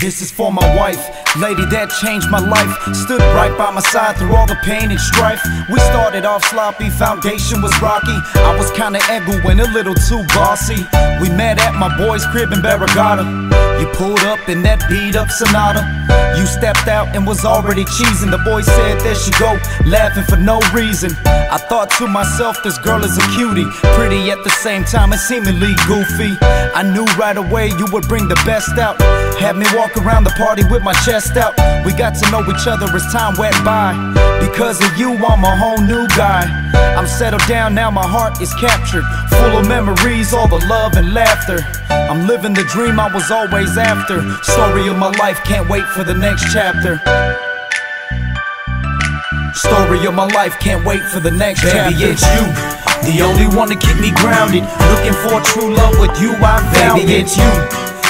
This is for my wife, lady that changed my life. Stood right by my side through all the pain and strife. We started off sloppy, foundation was rocky. I was kinda egoing, a little too bossy. We met at my boy's crib in Barrigada. You pulled up in that beat up Sonata. You stepped out and was already cheesing. The boy said, There she go, laughing for no reason. I thought to myself, This girl is a cutie. Pretty at the same time and seemingly goofy. I knew right away you would bring the best out. Had me walk around the party with my chest out. We got to know each other as time went by. Because of you, I'm a whole new guy. I'm settled down now, my heart is captured. Full of memories, all the love and laughter. I'm living the dream I was always after. Story of my life, can't wait for the next chapter. Story of my life, can't wait for the next Baby, chapter. it's you. The only one to keep me grounded. Looking for true love with you, I found Baby, it. it's you.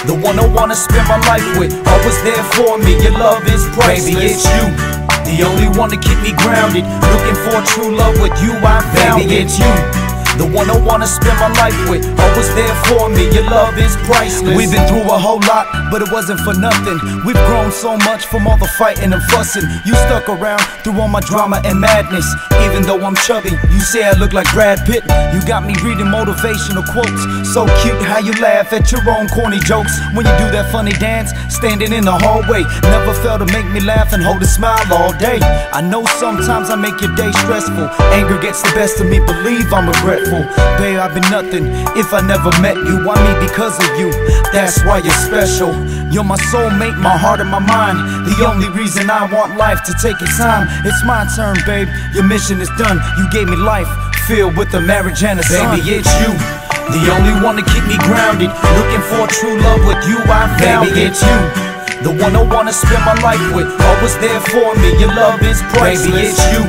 The one I wanna spend my life with. Always there for me. Your love is priceless. Baby, it's you. The only one to keep me grounded. Looking for true love with you, I found Baby, it. it's you. The one I wanna spend my life with. Always there for me. Your love is priceless. We've been through a whole lot, but it wasn't for nothing. We've grown so much from all the fighting and fussing. You stuck around through all my drama and madness. Even though I'm chubby, you say I look like Brad Pitt. You got me reading motivational quotes. So cute how you laugh at your own corny jokes. When you do that funny dance, standing in the hallway. Never fail to make me laugh and hold a smile all day. I know sometimes I make your day stressful. Anger gets the best of me, believe I'm regretful. Babe, I've been nothing if I never met you. Why me because of you? That's why you're special. You're my soulmate, my heart and my mind. The only reason I want life to take its time. It's my turn, babe. Your mission is done. You gave me life, filled with a marriage and a son. Baby, it's you. The only one to keep me grounded. Looking for true love with you, I found Baby, it. it's you. The one I wanna spend my life with. Always there for me. Your love is priceless. Baby, it's you.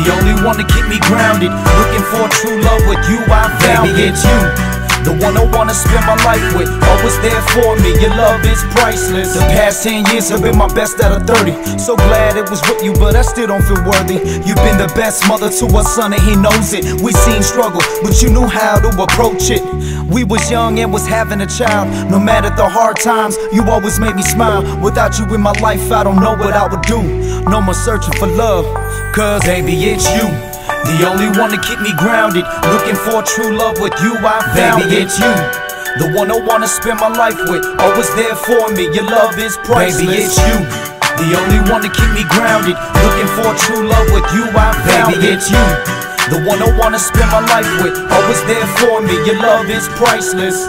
The only one to keep me grounded. Looking for true love with you, I found Baby, it. it's you. The one I wanna spend my life with. Always there for me. Your love is priceless. The past 10 years have been my best out of 30. So glad it was with you, but I still don't feel worthy. You've been the best mother to our son, and he knows it. We seen struggle, but you knew how to approach it. We was young and was having a child. No matter the hard times, you always made me smile. Without you in my life, I don't know what I would do. No more searching for love, cause Baby, it's you. The only one to keep me grounded. Looking for true love with you, I found Baby, it. it's you. The one I wanna spend my life with. Always there for me. Your love is priceless. Baby, it's you. The only one to keep me grounded. Looking for true love with you, I found Baby, it. it's you. The one I wanna spend my life with. Always there for me. Your love is priceless.